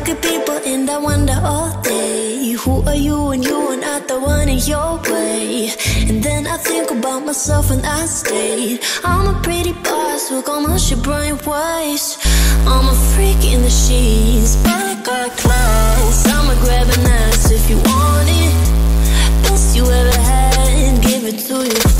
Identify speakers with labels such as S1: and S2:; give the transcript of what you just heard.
S1: Look at people and I wonder all day Who are you and you and I the one in your way? And then I think about myself and I stay. I'm a pretty boss on almost your brain waste I'm a freak in the sheets, back got clothes I'ma grab ass if you want it. Best you ever had, give it to you